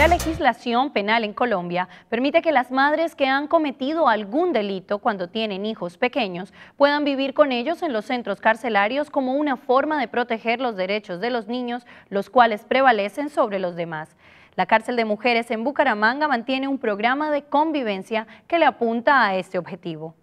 La legislación penal en Colombia permite que las madres que han cometido algún delito cuando tienen hijos pequeños puedan vivir con ellos en los centros carcelarios como una forma de proteger los derechos de los niños, los cuales prevalecen sobre los demás. La cárcel de mujeres en Bucaramanga mantiene un programa de convivencia que le apunta a este objetivo.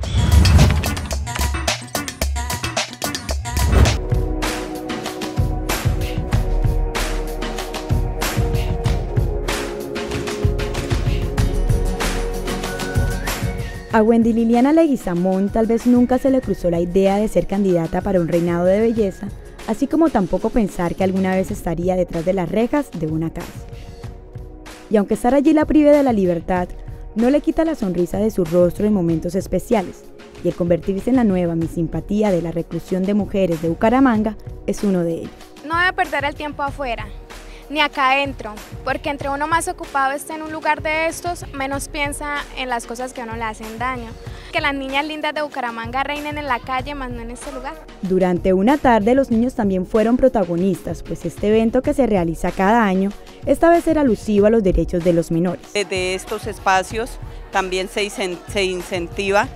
A Wendy Liliana Leguizamón tal vez nunca se le cruzó la idea de ser candidata para un reinado de belleza, así como tampoco pensar que alguna vez estaría detrás de las rejas de una cárcel. Y aunque estar allí la prive de la libertad, no le quita la sonrisa de su rostro en momentos especiales, y el convertirse en la nueva mi simpatía de la reclusión de mujeres de Bucaramanga es uno de ellos. No debe perder el tiempo afuera, ni acá adentro, porque entre uno más ocupado esté en un lugar de estos, menos piensa en las cosas que a uno le hacen daño. Que las niñas lindas de Bucaramanga reinen en la calle, más no en este lugar. Durante una tarde los niños también fueron protagonistas, pues este evento que se realiza cada año, esta vez era alusivo a los derechos de los menores. Desde estos espacios también se, se incentiva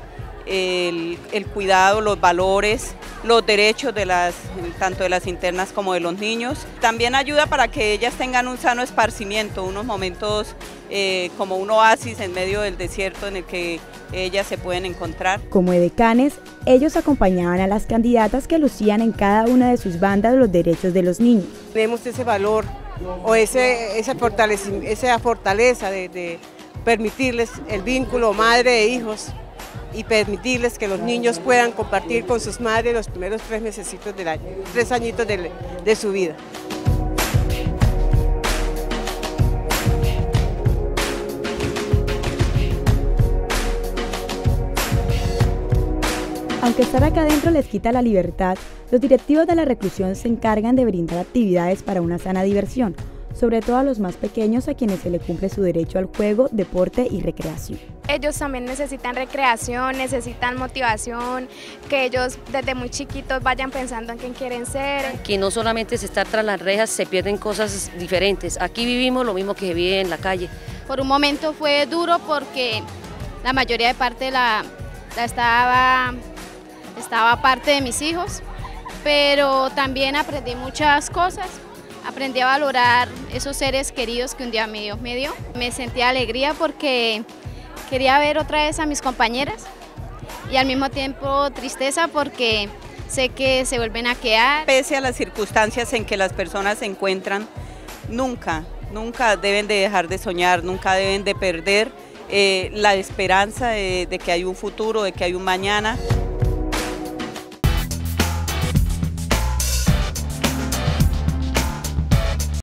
el, el, cuidado, los valores, los derechos de las, tanto de las internas como de los niños. También ayuda para que ellas tengan un sano esparcimiento, unos momentos eh, como un oasis en medio del desierto en el que ellas se pueden encontrar. Como edecanes, ellos acompañaban a las candidatas que lucían en cada una de sus bandas los derechos de los niños. Tenemos ese valor o ese, esa, esa fortaleza de, de permitirles el vínculo madre e hijos y permitirles que los niños puedan compartir con sus madres los primeros tres meses del año, tres añitos de, de su vida. Aunque estar acá adentro les quita la libertad, los directivos de la reclusión se encargan de brindar actividades para una sana diversión, sobre todo a los más pequeños a quienes se le cumple su derecho al juego, deporte y recreación. Ellos también necesitan recreación, necesitan motivación, que ellos desde muy chiquitos vayan pensando en quién quieren ser. Que no solamente es estar tras las rejas, se pierden cosas diferentes. Aquí vivimos lo mismo que se vive en la calle. Por un momento fue duro porque la mayoría de parte la, la estaba, estaba parte de mis hijos, pero también aprendí muchas cosas aprendí a valorar esos seres queridos que un día me dio. Me, dio. me sentía alegría porque quería ver otra vez a mis compañeras y al mismo tiempo tristeza porque sé que se vuelven a quedar. Pese a las circunstancias en que las personas se encuentran, nunca, nunca deben de dejar de soñar, nunca deben de perder eh, la esperanza de, de que hay un futuro, de que hay un mañana.